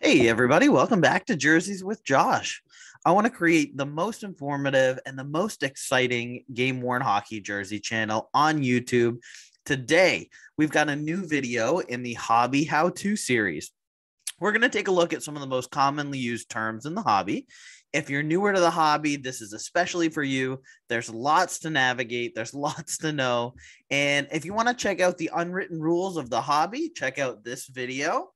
Hey, everybody, welcome back to Jerseys with Josh. I want to create the most informative and the most exciting game worn hockey jersey channel on YouTube. Today, we've got a new video in the Hobby How To series. We're going to take a look at some of the most commonly used terms in the hobby. If you're newer to the hobby, this is especially for you. There's lots to navigate, there's lots to know. And if you want to check out the unwritten rules of the hobby, check out this video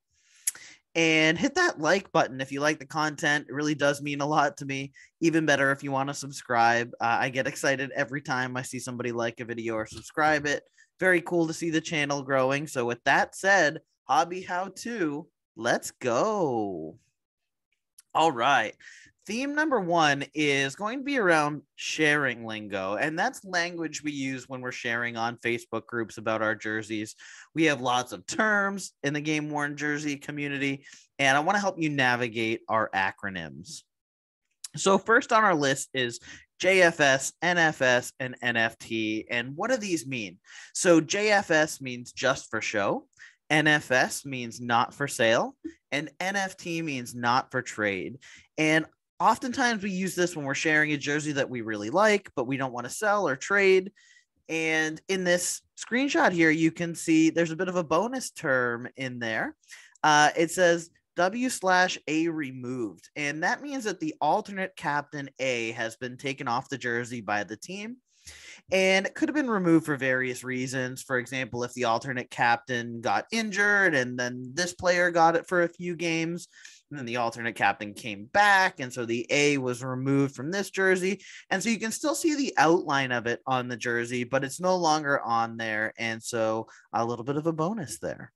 and hit that like button if you like the content. It really does mean a lot to me. Even better if you want to subscribe. Uh, I get excited every time I see somebody like a video or subscribe it. Very cool to see the channel growing. So, with that said, hobby how to, let's go. All right. Theme number one is going to be around sharing lingo, and that's language we use when we're sharing on Facebook groups about our jerseys. We have lots of terms in the game worn jersey community, and I want to help you navigate our acronyms. So, first on our list is JFS, NFS, and NFT. And what do these mean? So, JFS means just for show, NFS means not for sale, and NFT means not for trade. And oftentimes we use this when we're sharing a jersey that we really like, but we don't want to sell or trade. And in this screenshot here, you can see there's a bit of a bonus term in there. Uh, it says W slash A removed. And that means that the alternate captain A has been taken off the jersey by the team. And it could have been removed for various reasons. For example, if the alternate captain got injured and then this player got it for a few games, and then the alternate captain came back. And so the A was removed from this jersey. And so you can still see the outline of it on the jersey, but it's no longer on there. And so a little bit of a bonus there.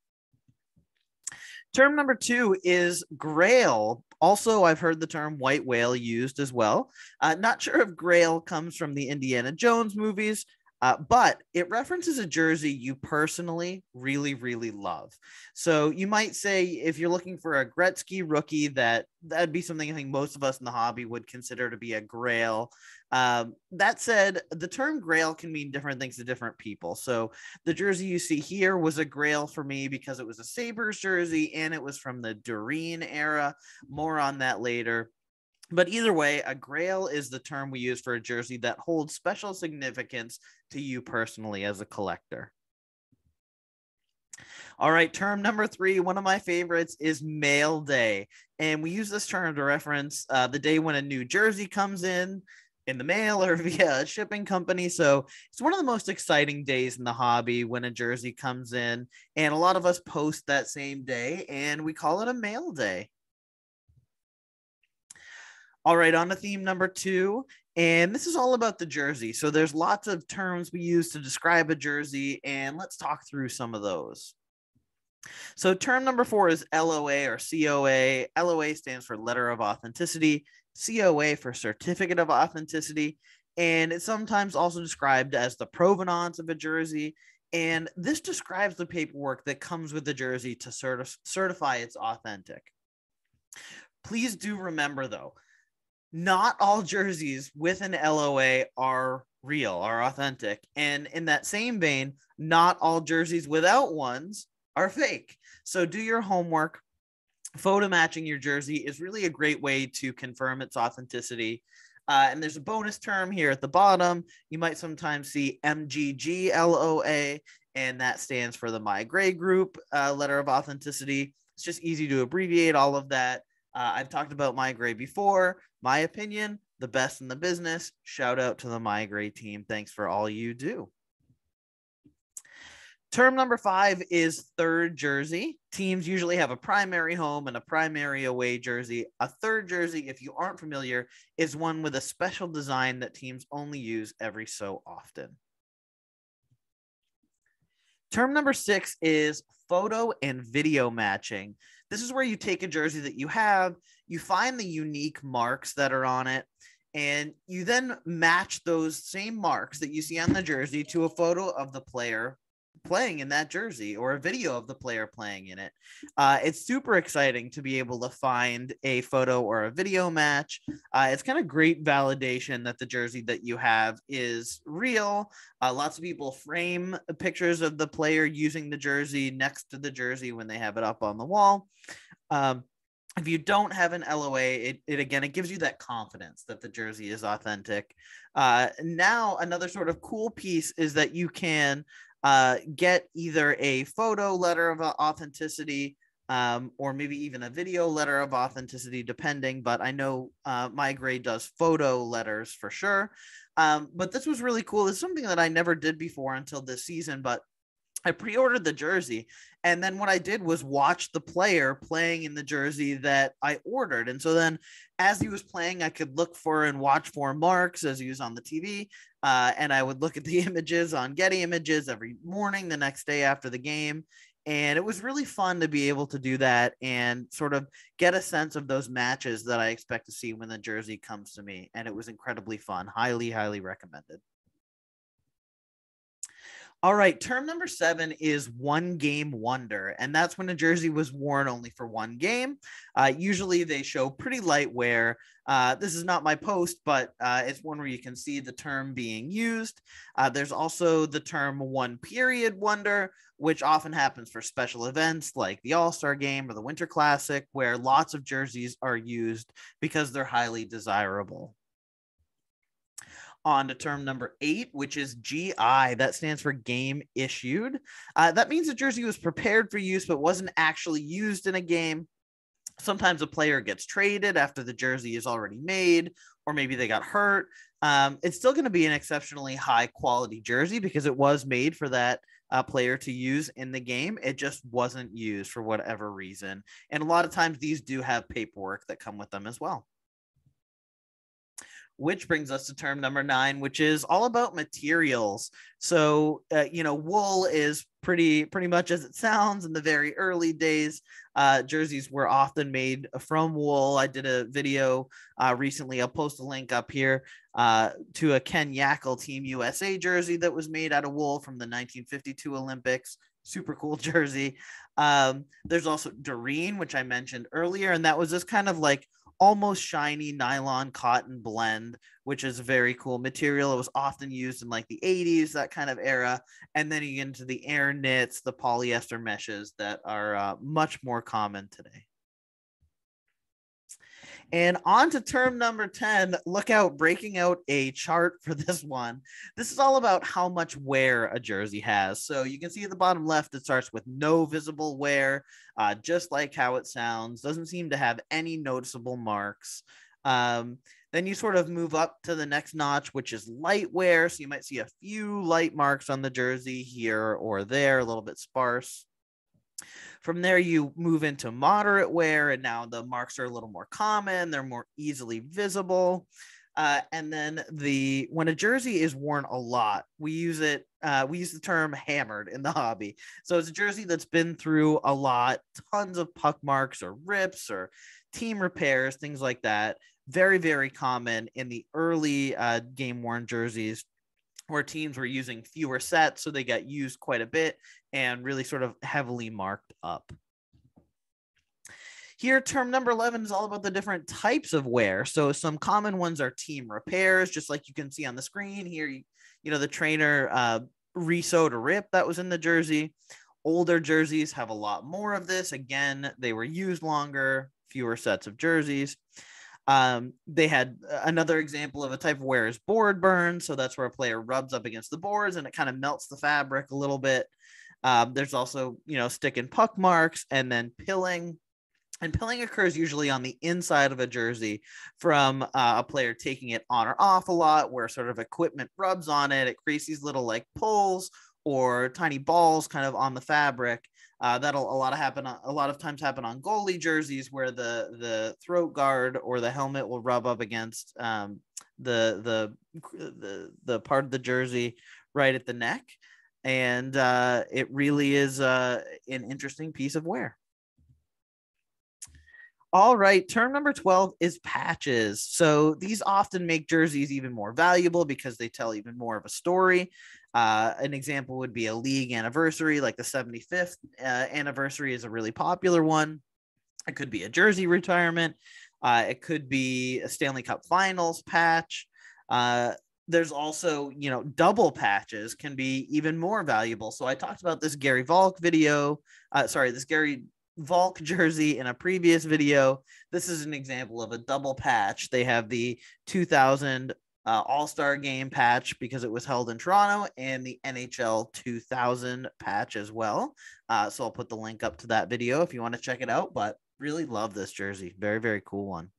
Term number two is grail. Also, I've heard the term white whale used as well. Uh, not sure if grail comes from the Indiana Jones movies, uh, but it references a jersey you personally really, really love. So you might say if you're looking for a Gretzky rookie, that that'd be something I think most of us in the hobby would consider to be a grail. Um, that said, the term grail can mean different things to different people. So the jersey you see here was a grail for me because it was a Sabres jersey and it was from the Durene era. More on that later. But either way, a grail is the term we use for a jersey that holds special significance to you personally as a collector. All right, term number three, one of my favorites is mail day. And we use this term to reference uh, the day when a new jersey comes in in the mail or via a shipping company. So it's one of the most exciting days in the hobby when a jersey comes in. And a lot of us post that same day and we call it a mail day. All right, on to theme number two. And this is all about the jersey. So there's lots of terms we use to describe a jersey, and let's talk through some of those. So term number four is LOA or COA. LOA stands for letter of authenticity, COA for certificate of authenticity, and it's sometimes also described as the provenance of a jersey. And this describes the paperwork that comes with the jersey to certi- certify it's authentic. Please do remember, though, not all jerseys with an LOA are real, are authentic. And in that same vein, not all jerseys without ones are fake. So do your homework. Photo matching your jersey is really a great way to confirm its authenticity. Uh, and there's a bonus term here at the bottom. You might sometimes see MGGLOA, and that stands for the MeiGray Group uh, letter of authenticity. It's just easy to abbreviate all of that. Uh, I've talked about MeiGray before. My opinion, the best in the business. Shout out to the MeiGray team. Thanks for all you do. Term number five is third jersey. Teams usually have a primary home and a primary away jersey. A third jersey, if you aren't familiar, is one with a special design that teams only use every so often. Term number six is photo and video matching. This is where you take a jersey that you have, you find the unique marks that are on it, and you then match those same marks that you see on the jersey to a photo of the player playing in that jersey or a video of the player playing in it. Uh, it's super exciting to be able to find a photo or a video match. Uh, it's kind of great validation that the jersey that you have is real. Uh, lots of people frame pictures of the player using the jersey next to the jersey when they have it up on the wall. Um, if you don't have an LOA, it, it again it gives you that confidence that the jersey is authentic. Uh, now another sort of cool piece is that you can uh, get either a photo letter of authenticity um, or maybe even a video letter of authenticity, depending. But I know uh, MeiGray does photo letters for sure. Um, but this was really cool. It's something that I never did before until this season, but I pre-ordered the jersey and then what I did was watch the player playing in the jersey that I ordered. And so then as he was playing, I could look for and watch for marks as he was on the TV. Uh, and I would look at the images on Getty Images every morning the next day after the game. And it was really fun to be able to do that and sort of get a sense of those matches that I expect to see when the jersey comes to me. And it was incredibly fun. Highly, highly recommended. All right, term number seven is one game wonder, and that's when a jersey was worn only for one game. Uh, usually, they show pretty light wear. Uh, this is not my post, but uh, it's one where you can see the term being used. Uh, there's also the term one period wonder, which often happens for special events like the All Star Game or the Winter Classic, where lots of jerseys are used because they're highly desirable on to term number eight, which is GI. That stands for game issued. Uh, that means the jersey was prepared for use, but wasn't actually used in a game. Sometimes a player gets traded after the jersey is already made, or maybe they got hurt. Um, it's still going to be an exceptionally high quality jersey because it was made for that uh, player to use in the game. It just wasn't used for whatever reason. And a lot of times these do have paperwork that come with them as well which brings us to term number nine, which is all about materials. So, uh, you know, wool is pretty pretty much as it sounds. In the very early days, uh, jerseys were often made from wool. I did a video uh, recently. I'll post a link up here uh, to a Ken Yackel Team USA jersey that was made out of wool from the 1952 Olympics. Super cool jersey. Um, there's also Durene, which I mentioned earlier, and that was just kind of like almost shiny nylon cotton blend, which is a very cool material. It was often used in like the 80s, that kind of era. And then you get into the air knits, the polyester meshes that are uh, much more common today. And on to term number 10. Look out, breaking out a chart for this one. This is all about how much wear a jersey has. So you can see at the bottom left, it starts with no visible wear, uh, just like how it sounds. Doesn't seem to have any noticeable marks. Um, then you sort of move up to the next notch, which is light wear. So you might see a few light marks on the jersey here or there, a little bit sparse. From there, you move into moderate wear, and now the marks are a little more common. They're more easily visible. Uh, and then the when a jersey is worn a lot, we use it. Uh, we use the term hammered in the hobby. So it's a jersey that's been through a lot, tons of puck marks or rips or team repairs, things like that. Very very common in the early uh, game worn jerseys where teams were using fewer sets, so they got used quite a bit and really sort of heavily marked up. Here, term number 11 is all about the different types of wear. So, some common ones are team repairs, just like you can see on the screen here. You, you know, the trainer uh, resewed a rip that was in the jersey. Older jerseys have a lot more of this. Again, they were used longer, fewer sets of jerseys. Um, they had uh, another example of a type of wear is board burn. So that's where a player rubs up against the boards and it kind of melts the fabric a little bit. Um, there's also, you know, stick and puck marks and then pilling. And pilling occurs usually on the inside of a jersey from uh, a player taking it on or off a lot, where sort of equipment rubs on it. It creates these little like pulls or tiny balls kind of on the fabric. Uh, that'll a lot of happen a lot of times happen on goalie jerseys where the the throat guard or the helmet will rub up against um, the the the the part of the jersey right at the neck, and uh, it really is uh, an interesting piece of wear. All right, term number 12 is patches. So these often make jerseys even more valuable because they tell even more of a story. Uh, an example would be a league anniversary, like the 75th uh, anniversary is a really popular one. It could be a jersey retirement. Uh, it could be a Stanley Cup Finals patch. Uh, there's also, you know, double patches can be even more valuable. So I talked about this Garry Valk video. Uh, sorry, this Garry Valk jersey in a previous video. This is an example of a double patch. They have the 2000 uh, All Star Game patch because it was held in Toronto, and the NHL 2000 patch as well. Uh, so I'll put the link up to that video if you want to check it out. But really love this jersey. Very, very cool one.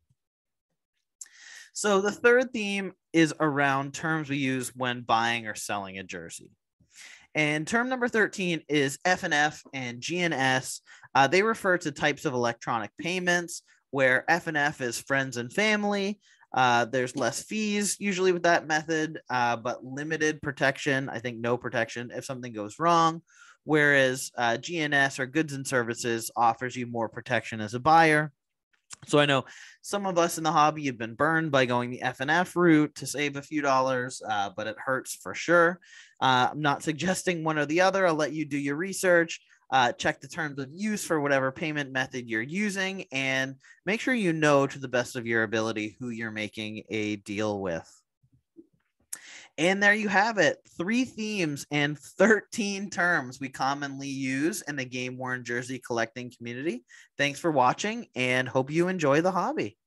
So the third theme is around terms we use when buying or selling a jersey. And term number 13 is FNF and GNS. Uh, they refer to types of electronic payments where FNF is friends and family, uh, there's less fees usually with that method, uh, but limited protection. I think no protection if something goes wrong. Whereas uh, GNS or goods and services offers you more protection as a buyer. So I know some of us in the hobby have been burned by going the FNF route to save a few dollars, uh, but it hurts for sure. Uh, I'm not suggesting one or the other. I'll let you do your research uh, check the terms of use for whatever payment method you're using, and make sure you know to the best of your ability who you're making a deal with. And there you have it three themes and 13 terms we commonly use in the game worn jersey collecting community. Thanks for watching and hope you enjoy the hobby.